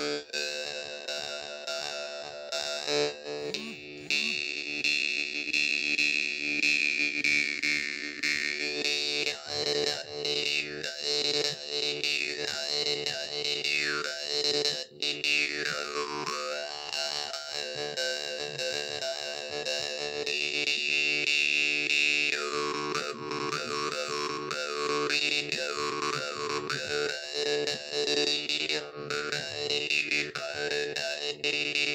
Yeah. Hey.